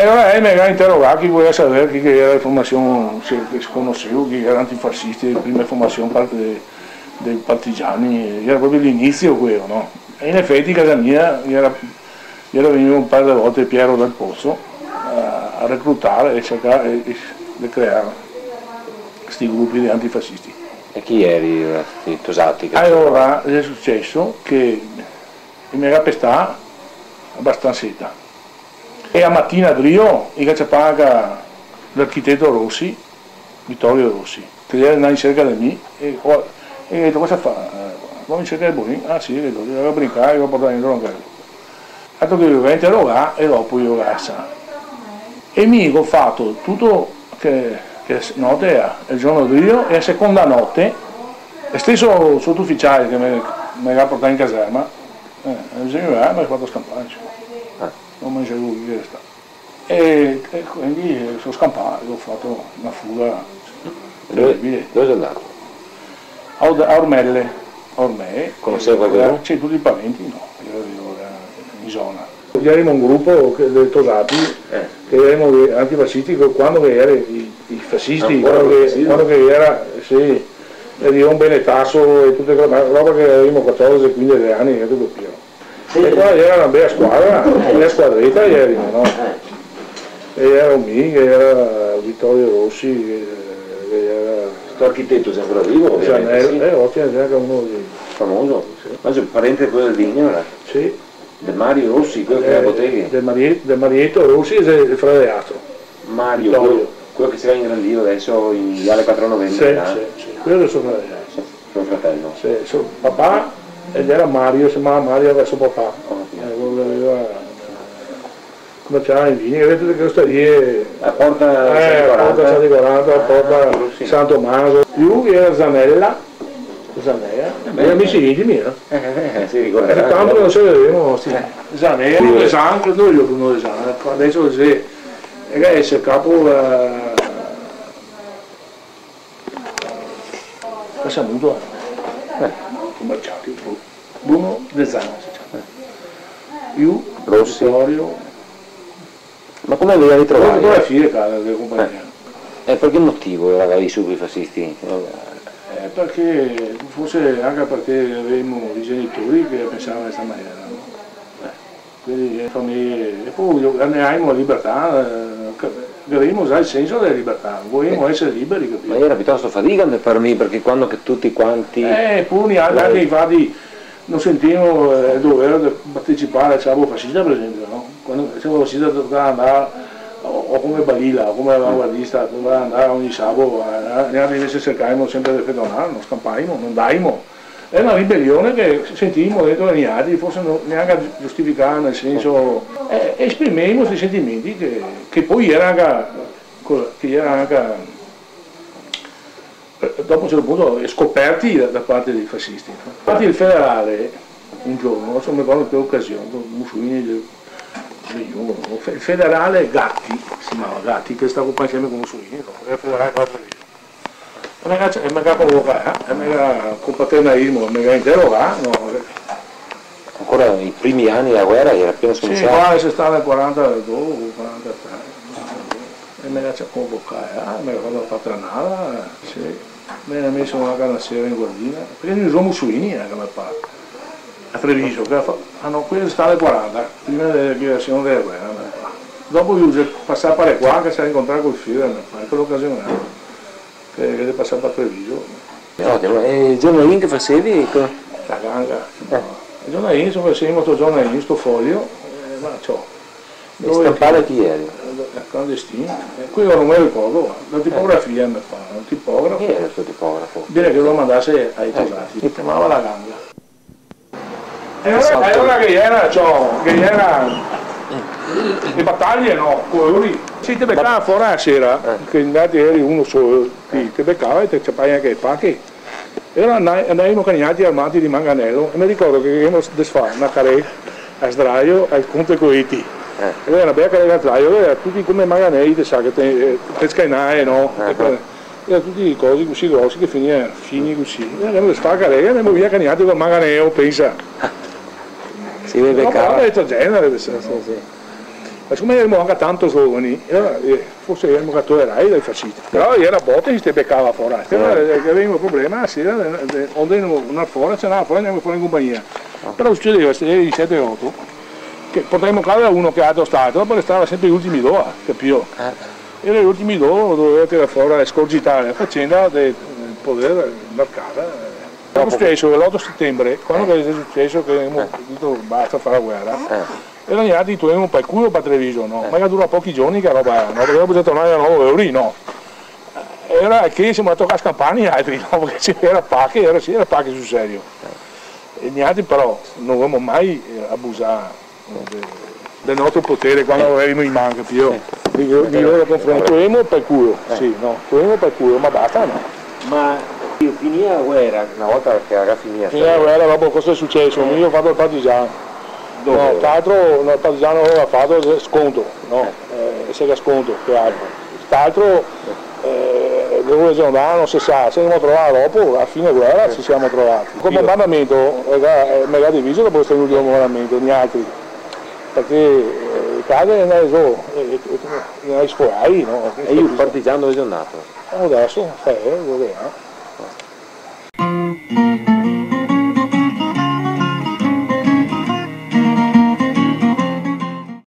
E allora mi ha interrogato chi voleva sapere chi era la formazione, se conoscevo chi erano antifascisti, la prima formazione parte dei, dei partigiani, era proprio l'inizio quello, no? E in effetti a casa mia era, era venuto un paio di volte Piero del Pozzo a, a reclutare e cercare di creare questi gruppi di antifascisti. E chi eri i tosati? Allora è successo che mi era pestata abbastanza e a mattina Drio i paga l'architetto Rossi, Vittorio Rossi, che era in cerca di me e, ho detto cosa fa? Vuoi in cerca di Bonini? Ah sì, vedo, devo brincare, devo portare in Ha detto che io vengo a interrogare e dopo io ragazza. E mi ho fatto tutto che, che notte era il giorno Drio e la seconda notte, e stesso sottufficiale che mi, ha portato in caserma, eh, mi ha fatto scampare non mangiavo più questa. E, e quindi sono scampato, ho fatto una fuga terribile. Dove sei andato? A, a Ormelle, Ormelle. Conoscevo qualcuno? C'è tutti i parenti, no, io ero in zona. Eravamo un gruppo dei tosati eh. che erano antifascisti quando che erano i, i fascisti, quando, che, quando che era, sì, di un benetasso e tutte quelle roba che avevamo 14-15 anni e tutto più. E qua era una bella squadra, una bella squadretta ieri, no? E era un che era Vittorio Rossi, che, era... Questo architetto sempre vivo? Zanello, sì. eh, ottimo, è anche uno di... Famoso? Sì. Ma c'è parente di quello del Vigno, Sì. Del Mario Rossi, quello eh, che ha botteghe? Del, Marie, del Marietto Rossi e del fratello. Mario, quello, quello, che si va ingrandito adesso in Viale 4 Novembre. Sì, eh? sì, sì, quello è suo fratello. Suo fratello? Sì, suo papà ed era Mario, si chiamava Mario verso papà. Oh, aveva, come c'era in Vigni, avete tutte le osterie. La porta eh, la porta San Nicolata, la porta ah, San Tommaso. Più era Zanella, Zanella, eh, gli amici intimi, no? Eh, eh, si ricorderà. Tanto non se vedevamo, sì. Zanella, le San, noi lo conosciamo, San, adesso se, adesso il capo la... Cosa è venuto? Eh commerciali, Bruno De Zana più Rossi. Vittorio. Ma come li avevi trovati? fotografie cara delle compagnie. Eh. E per che motivo eravate subito i fascisti? Eh, perché forse anche perché avevamo i genitori che pensavano in questa maniera. No? Eh, quindi le famiglie, e poi ne abbiamo libertà, eh, dovremmo usare il senso della libertà, vogliamo eh. essere liberi, capito? Ma era piuttosto faticante per me, perché quando che tutti quanti... Eh, pure anche i fatti non sentivo il eh, dovere partecipare al ciabo fascista, per esempio, no? Quando il ciabo fascista doveva andare o come balilla, o come avanguardista, doveva andare ogni sabato, eh, neanche invece cercavamo sempre di fedonare, non scampavamo, non daimo è una ribellione che sentimmo dentro gli altri, forse non neanche giustificata nel senso, eh, esprimemmo questi sentimenti che, che poi erano anche, che era anche eh, dopo un certo punto scoperti da, da parte dei fascisti. Infatti il federale un giorno, non so mi ricordo che occasione, Mussolini il federale Gatti, si chiamava Gatti, che stava insieme con Mussolini, era il federale è mega convocare, è mega con paternalismo, è mega interrogare, no. Ancora i primi anni della guerra era appena scominciato? Sì, qua si stava nel 42, 43, e me la convocare, eh? me la fatto patronale, sì. Me ne ha messo una canna sera in guardina, perché noi siamo Mussolini anche a parte, a Treviso, che ah no, qui stava nel 40, prima della dichiarazione della guerra, dopo io passare per qua che si è incontrato col figlio, in quell'occasione che deve passare per Treviso. Ottimo, e il giornalino che facevi? La ganga. Eh. Il giornalino, sono facevi molto giornalino, sto foglio, eh, ma ciò. E stampare chi eri? La clandestina. Eh, qui non mi ricordo, la tipografia mi fa, un tipografo. Chi era il suo tipografo? Dire che lo mandasse ai tosati. Eh. Mi chiamava la ganga. E allora, allora che era ciò, che era le battaglie no, quelli. Si ti beccava fuori la sera, eh. che infatti eri uno solo, ti, ti beccava e ti c'apai anche i pacchi. E allora andavamo cagnati armati di manganello e mi ricordo che abbiamo desfatto una carretta a sdraio al Conte Coiti. Eh. E era una bella carretta a sdraio, era tutti come manganelli, ti sa che te, te scainare, no? Eh. Erano tutti cose così grossi che finivano fini così. E andiamo a desfare la carretta e andiamo via cagnati con manganello, pensa. Si beccava. No, ma detto genere, sì, sì. Ma siccome eravamo anche tanto giovani, eh, forse eravamo cattorerai dai fascisti. Però era botte si beccava fuori. Però eh, avevamo un problema, sì, onde una fuori, ce n'era fuori, andiamo fuori in compagnia. Però succedeva, se eri 7-8, che portavamo casa uno che ha altro stato, dopo restava sempre gli ultimi due, capito? E gli ultimi due doveva tirare fuori a scorgitare la faccenda di poter marcare. L'anno stesso, l'8 settembre, quando è successo che abbiamo detto basta fare la guerra, erano gli altri tu un po' il culo per Treviso, no? Ma dura pochi giorni che roba, no? Perché dopo tornare a 9 euro, no? Era che siamo andati a scampare gli altri, no? Perché c'era pacche, era, sì, era pacche sul serio. E gli altri però non avevamo mai abusato del nostro potere quando eravamo in manca, più. Di, di loro confronti. Tuemo per culo, sì, no, tuemo per culo, ma basta no. Ma io finì la guerra, una volta che era finita. Finì la guerra, dopo cosa è successo? Io ho fatto il partigiano. Dove? No, tra l'altro il partigiano aveva fatto sconto, no, eh, sega sconto, che altro. Tra l'altro eh, dove giornale non si sa, ci siamo trovati dopo, a fine guerra ci siamo trovati. Il bombardamento era mega diviso dopo questo ultimo bombardamento, gli altri perché eh, cade ne so, ne sfuori, no? E io il partigiano dove sono nato? Adesso, eh, dove è?